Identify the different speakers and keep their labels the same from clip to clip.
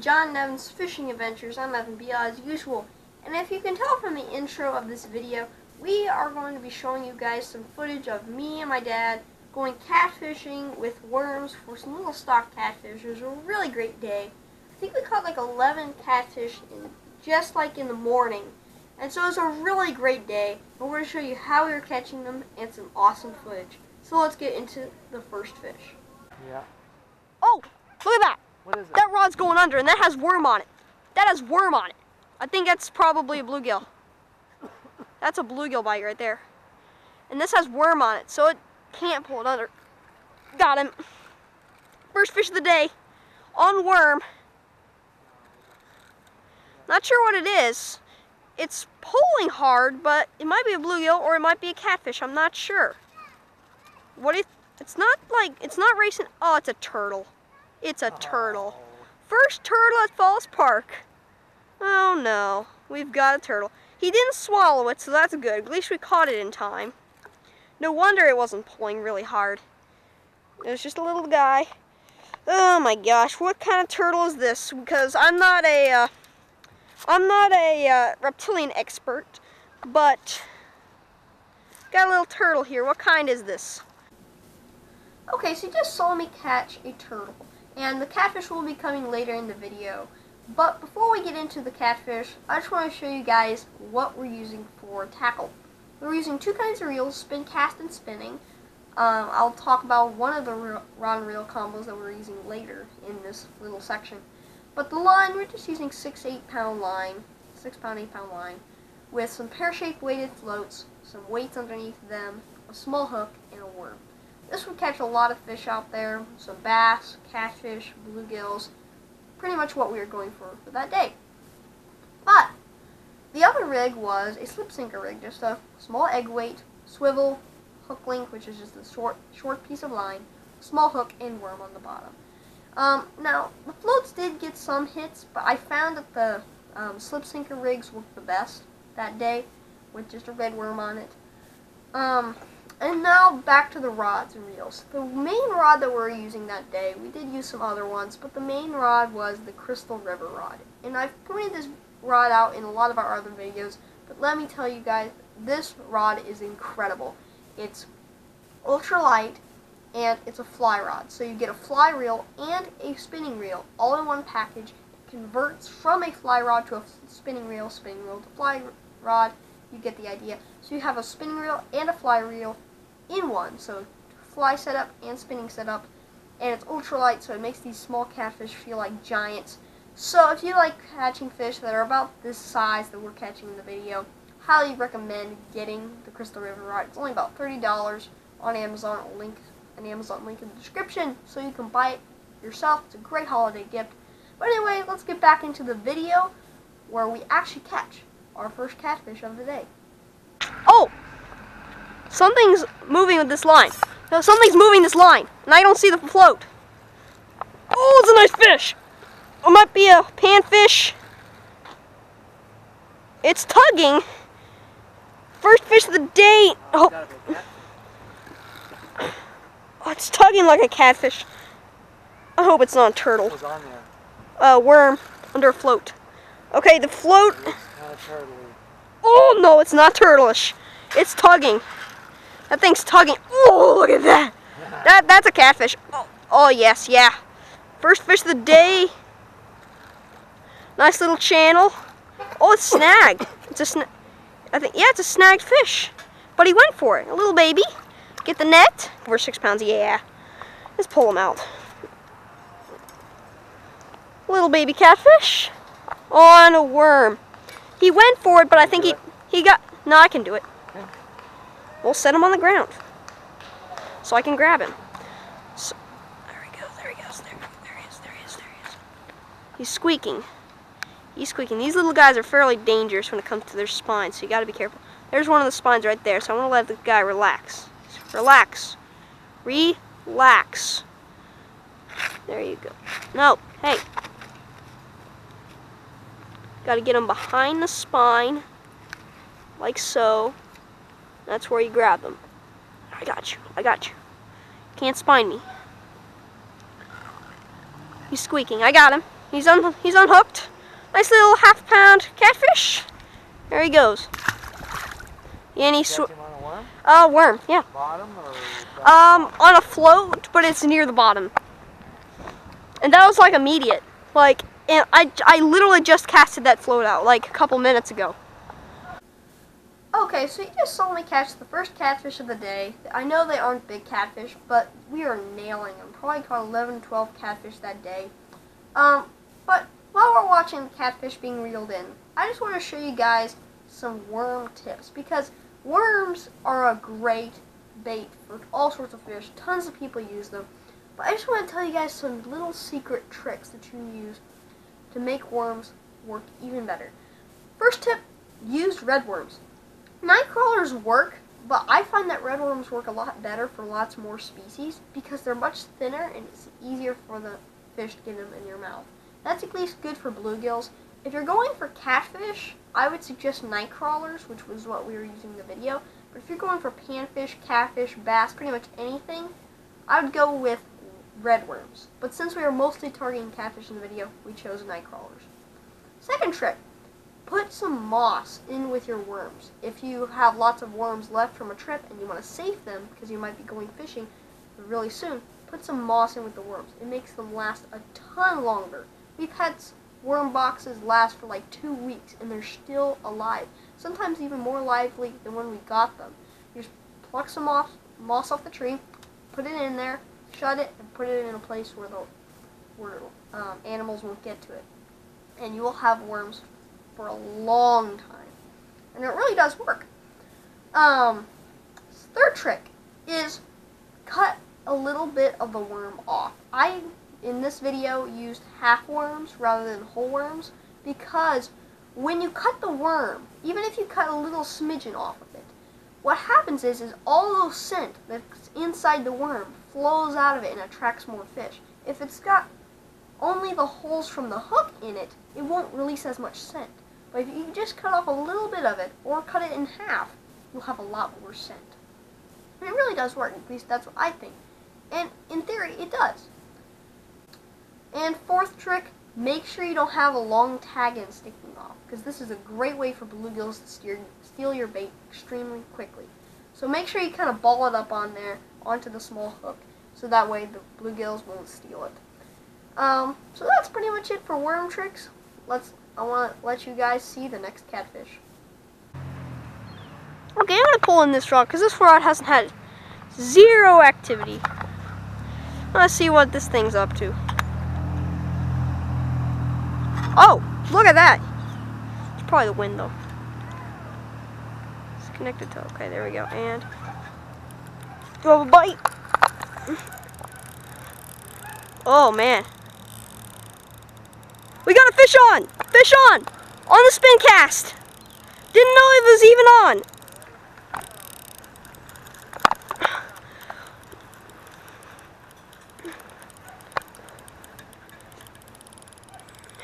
Speaker 1: John and Evan's Fishing Adventures. I'm Evan B as usual. And if you can tell from the intro of this video, we are going to be showing you guys some footage of me and my dad going catfishing with worms for some little stock catfish. It was a really great day. I think we caught like 11 catfish in, just like in the morning. And so it was a really great day. And we're going to show you how we were catching them and some awesome footage. So let's get into the first fish.
Speaker 2: Yeah.
Speaker 1: Oh, look at that.
Speaker 2: What is it?
Speaker 1: That rod's going under, and that has worm on it. That has worm on it. I think that's probably a bluegill. That's a bluegill bite right there. And this has worm on it, so it can't pull it under. Got him. First fish of the day on worm. Not sure what it is. It's pulling hard, but it might be a bluegill or it might be a catfish. I'm not sure. What if It's not like it's not racing. Oh, it's a turtle. It's a turtle. First turtle at Falls Park. Oh no, we've got a turtle. He didn't swallow it, so that's good. At least we caught it in time. No wonder it wasn't pulling really hard. It was just a little guy. Oh my gosh, what kind of turtle is this? Because I'm not a, uh, I'm not a uh, reptilian expert, but got a little turtle here. What kind is this? Okay, so you just saw me catch a turtle. And the catfish will be coming later in the video. But before we get into the catfish, I just want to show you guys what we're using for tackle. We're using two kinds of reels, spin cast and spinning. Um, I'll talk about one of the rod and reel combos that we're using later in this little section. But the line, we're just using 6 8 pound line, 6 pound, 8 pound line, with some pear-shaped weighted floats, some weights underneath them, a small hook, and a worm. This would catch a lot of fish out there, some bass, catfish, bluegills, pretty much what we were going for for that day. But the other rig was a slip sinker rig, just a small egg weight, swivel, hook link, which is just a short short piece of line, small hook, and worm on the bottom. Um, now, the floats did get some hits, but I found that the um, slip sinker rigs worked the best that day with just a red worm on it. Um, and now back to the rods and reels. The main rod that we're using that day, we did use some other ones, but the main rod was the Crystal River rod. And I've pointed this rod out in a lot of our other videos, but let me tell you guys, this rod is incredible. It's ultra light and it's a fly rod. So you get a fly reel and a spinning reel all in one package. It converts from a fly rod to a spinning reel, spinning reel to fly rod. You get the idea. So you have a spinning reel and a fly reel in one. So fly setup and spinning setup. And it's ultralight, so it makes these small catfish feel like giants. So if you like catching fish that are about this size that we're catching in the video, highly recommend getting the Crystal River rod. It's only about $30 on Amazon. I'll link an Amazon link in the description so you can buy it yourself. It's a great holiday gift. But anyway, let's get back into the video where we actually catch our first catfish of the day. Oh! Something's moving with this line. No, something's moving this line, and I don't see the float. Oh, it's a nice fish. It might be a panfish. It's tugging. First fish of the day. Oh. oh, it's tugging like a catfish. I hope it's not a turtle.
Speaker 2: What's on there?
Speaker 1: A worm under a float. Okay, the float.
Speaker 2: It's
Speaker 1: oh no, it's not turtleish. It's tugging. That thing's tugging. Oh, look at that. That that's a catfish. Oh, oh yes, yeah. First fish of the day. Nice little channel. Oh, it's snagged. It's a snag. I think yeah, it's a snagged fish. But he went for it. A little baby. Get the net. Over six pounds. Yeah. Let's pull him out. Little baby catfish on a worm. He went for it, but I think he he got. No, I can do it. We'll set him on the ground so I can grab him. So, there we go, there he goes, there, there he is, there he is, there he is. He's squeaking. He's squeaking. These little guys are fairly dangerous when it comes to their spines, so you gotta be careful. There's one of the spines right there, so I wanna let the guy relax. Relax. Relax. There you go. No, hey. Gotta get him behind the spine, like so. That's where you grab them. I got you. I got you. Can't spine me. He's squeaking. I got him. He's un he's unhooked. Nice little half pound catfish. There he goes. And he sw-
Speaker 2: Catch him on a worm?
Speaker 1: uh worm, yeah.
Speaker 2: Bottom or?
Speaker 1: Um, on a float, but it's near the bottom. And that was like immediate. Like, and I, I literally just casted that float out like a couple minutes ago. Okay, so you just saw me catch the first catfish of the day. I know they aren't big catfish, but we are nailing them. Probably caught 11, 12 catfish that day. Um, but while we're watching the catfish being reeled in, I just want to show you guys some worm tips because worms are a great bait for all sorts of fish. Tons of people use them. But I just want to tell you guys some little secret tricks that you can use to make worms work even better. First tip, use red worms. Night crawlers work, but I find that red worms work a lot better for lots more species because they're much thinner and it's easier for the fish to get them in your mouth. That's at least good for bluegills. If you're going for catfish, I would suggest night crawlers, which was what we were using in the video. But if you're going for panfish, catfish, bass, pretty much anything, I would go with red worms. But since we are mostly targeting catfish in the video, we chose night crawlers. Second trick, put some moss in with your worms. If you have lots of worms left from a trip and you want to save them because you might be going fishing really soon, put some moss in with the worms. It makes them last a ton longer. We've had worm boxes last for like two weeks and they're still alive. Sometimes even more lively than when we got them. You just pluck some moss, moss off the tree, put it in there, shut it, and put it in a place where the where um, animals won't get to it. And you will have worms for a long time. And it really does work. Um, third trick is cut a little bit of the worm off. I, in this video, used half worms rather than whole worms because when you cut the worm, even if you cut a little smidgen off of it, what happens is, is all those scent that's inside the worm flows out of it and attracts more fish. If it's got only the holes from the hook in it, it won't release as much scent. But if you just cut off a little bit of it, or cut it in half, you'll have a lot more scent. And it really does work, at least that's what I think. And in theory, it does. And fourth trick, make sure you don't have a long tag end sticking off, because this is a great way for bluegills to steer, steal your bait extremely quickly. So make sure you kind of ball it up on there, onto the small hook, so that way the bluegills won't steal it. Um, so that's pretty much it for worm tricks. Let's, I want to let you guys see the next catfish. Okay, I'm going to pull in this rod, because this rod hasn't had zero activity. Let's see what this thing's up to. Oh, look at that. It's probably the wind though. It's connected to, okay, there we go. And, do have a bite? Oh man. We got a fish on! Fish on! On the spin cast! Didn't know it was even on.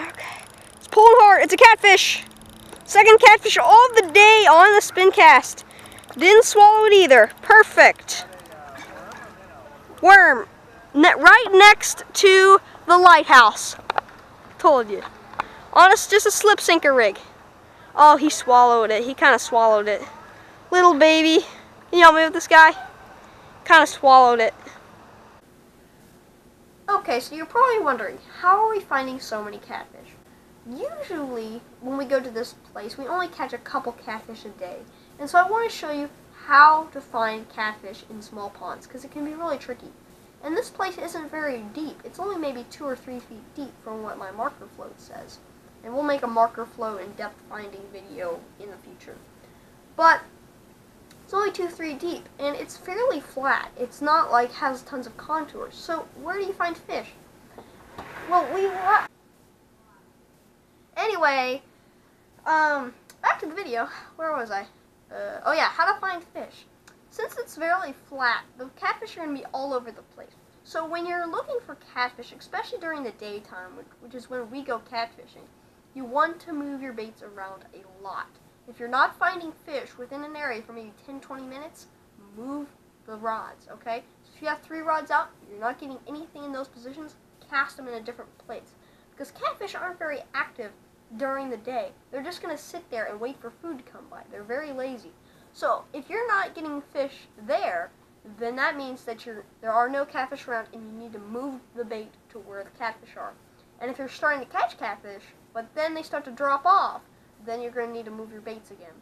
Speaker 1: Okay. It's pulling hard. It's a catfish. Second catfish of the day on the spin cast. Didn't swallow it either. Perfect. Worm. Ne right next to the lighthouse. Told you. Honest, just a slip sinker rig. Oh, he swallowed it. He kind of swallowed it. Little baby. Can you help me with this guy? Kind of swallowed it. Okay, so you're probably wondering, how are we finding so many catfish? Usually, when we go to this place, we only catch a couple catfish a day. And so I want to show you how to find catfish in small ponds, because it can be really tricky. And this place isn't very deep. It's only maybe two or three feet deep from what my marker float says. And we'll make a marker float and depth finding video in the future. But it's only two, three deep, and it's fairly flat. It's not like has tons of contours. So where do you find fish? Well, we were... Anyway, um, back to the video. Where was I? Uh, oh yeah, how to find fish. Since it's fairly flat, the catfish are going to be all over the place. So when you're looking for catfish, especially during the daytime, which is when we go catfishing, you want to move your baits around a lot. If you're not finding fish within an area for maybe 10-20 minutes, move the rods, okay? So if you have three rods out, you're not getting anything in those positions, cast them in a different place. because catfish aren't very active during the day. They're just going to sit there and wait for food to come by. They're very lazy. So if you're not getting fish there, then that means that you're, there are no catfish around and you need to move the bait to where the catfish are. And if you're starting to catch catfish, but then they start to drop off, then you're going to need to move your baits again.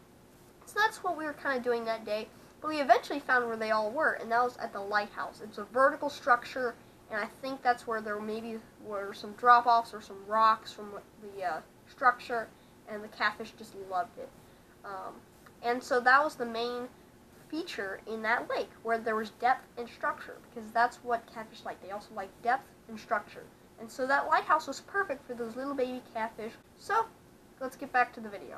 Speaker 1: So that's what we were kind of doing that day. But we eventually found where they all were, and that was at the lighthouse. It's a vertical structure, and I think that's where there maybe were some drop-offs or some rocks from the uh, structure, and the catfish just loved it. Um, and so that was the main feature in that lake, where there was depth and structure, because that's what catfish like. They also like depth and structure. And so that lighthouse was perfect for those little baby catfish. So, let's get back to the video.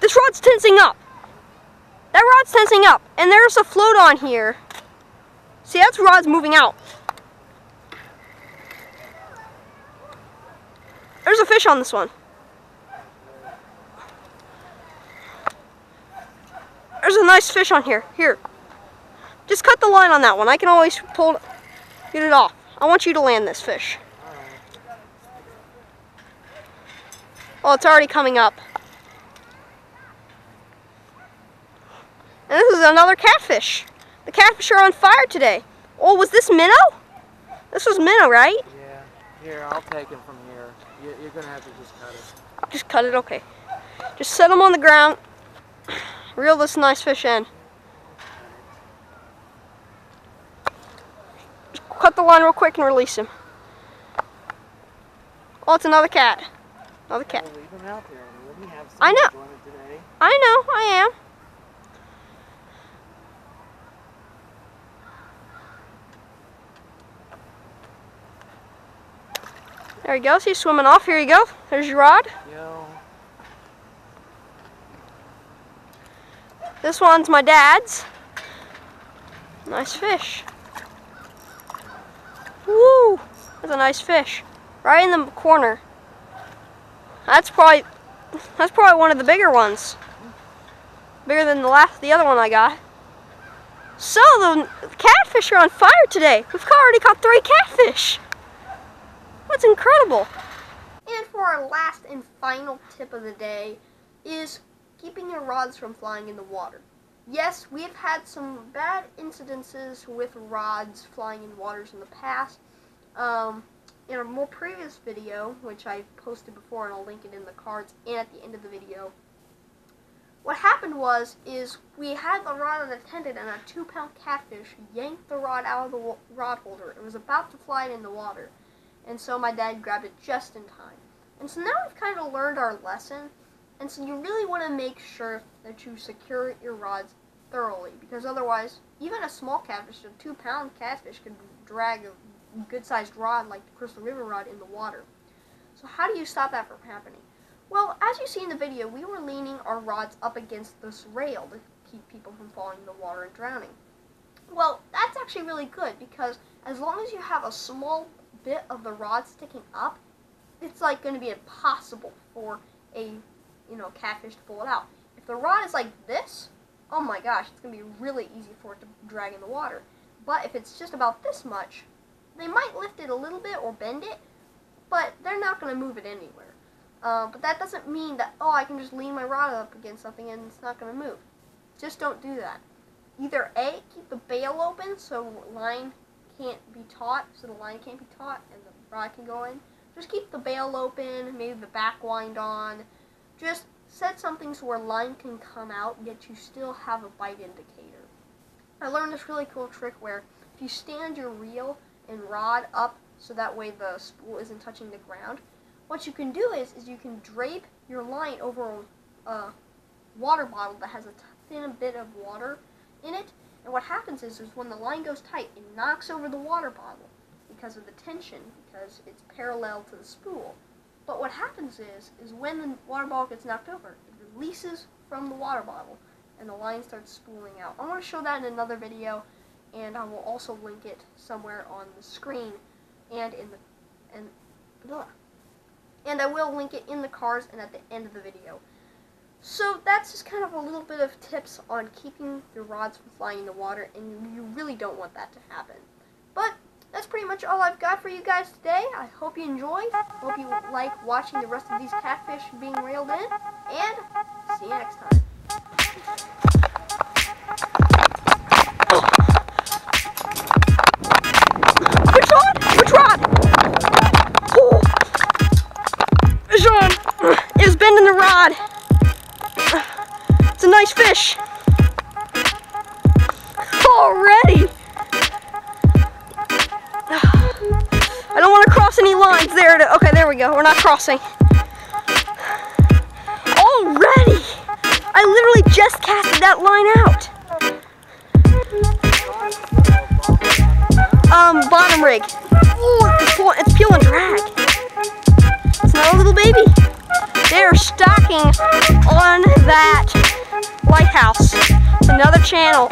Speaker 1: This rod's tensing up. That rod's tensing up. And there's a float on here. See, that's rod's moving out. There's a fish on this one. There's a nice fish on here. Here. Just cut the line on that one. I can always pull get it off. I want you to land this fish. Oh, it's already coming up. And this is another catfish. The catfish are on fire today. Oh, was this minnow? This was minnow, right?
Speaker 2: Yeah. Here, I'll take him from here. You're going to have to just cut it.
Speaker 1: Just cut it, okay. Just set him on the ground. Reel this nice fish in. Just cut the line real quick and release him. Oh, it's another cat. Another cat.
Speaker 2: leave him out there.
Speaker 1: I know. I know, I am. There he goes. He's swimming off. Here you go. There's your rod.
Speaker 2: Yo.
Speaker 1: This one's my dad's. Nice fish. Woo! That's a nice fish. Right in the corner. That's probably that's probably one of the bigger ones. Bigger than the last the other one I got. So the catfish are on fire today. We've already caught three catfish. That's incredible. And for our last and final tip of the day is keeping your rods from flying in the water. Yes, we've had some bad incidences with rods flying in waters in the past. Um, in a more previous video, which I posted before and I'll link it in the cards and at the end of the video, what happened was, is we had the rod unattended and a two pound catfish yanked the rod out of the rod holder. It was about to fly in the water. And so my dad grabbed it just in time. And so now we've kind of learned our lesson and so you really want to make sure that you secure your rods thoroughly because otherwise, even a small catfish, a two pound catfish, can drag a good sized rod like the Crystal River rod in the water. So how do you stop that from happening? Well, as you see in the video, we were leaning our rods up against this rail to keep people from falling in the water and drowning. Well, that's actually really good because as long as you have a small bit of the rod sticking up, it's like going to be impossible for a you know, catfish to pull it out. If the rod is like this, oh my gosh, it's going to be really easy for it to drag in the water. But if it's just about this much, they might lift it a little bit or bend it, but they're not going to move it anywhere. Uh, but that doesn't mean that, oh, I can just lean my rod up against something and it's not going to move. Just don't do that. Either A, keep the bail open so line can't be taut, so the line can't be taut and the rod can go in. Just keep the bail open, maybe the back wind on, just set something so where line can come out, yet you still have a bite indicator. I learned this really cool trick where if you stand your reel and rod up so that way the spool isn't touching the ground, what you can do is, is you can drape your line over a uh, water bottle that has a thin bit of water in it, and what happens is, is when the line goes tight, it knocks over the water bottle because of the tension, because it's parallel to the spool. But what happens is, is when the water bottle gets knocked over, it releases from the water bottle and the line starts spooling out. I want to show that in another video and I will also link it somewhere on the screen and in the and blah. and I will link it in the cards and at the end of the video. So that's just kind of a little bit of tips on keeping your rods from flying in the water and you really don't want that to happen. But that's pretty much all I've got for you guys today. I hope you enjoyed. Hope you like watching the rest of these catfish being reeled in. And see you next time. Fish on! Which rod? Oh. On! It bending the rod. A nice fish. Already! I don't want to cross any lines there. To, okay, there we go. We're not crossing. Already! I literally just casted that line out. Um, bottom rig. Ooh, it's, it's peel and drag. It's not a little baby. They're stacking on that lighthouse. It's another channel.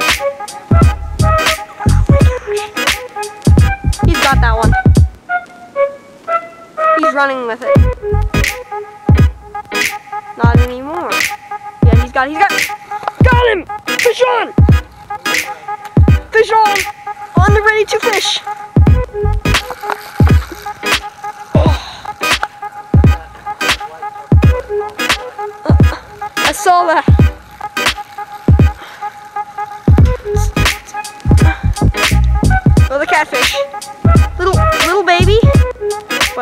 Speaker 1: He's got that one. He's running with it. Not anymore. Yeah, he's got, he's got, got him! Fish on! Fish on! On the ready to fish! I saw that.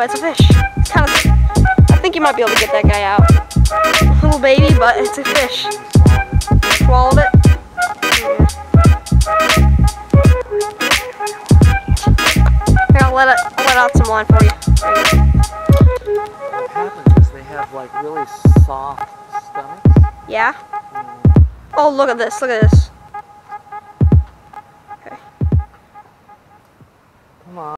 Speaker 1: it's a fish. Kind of, I think you might be able to get that guy out. Little baby, but it's a fish. Swallowed it. Here, I'll let, it, I'll let out some line for you.
Speaker 2: What happens is they have like really soft stomachs.
Speaker 1: Yeah? Mm. Oh, look at this, look at this. Okay. Come on.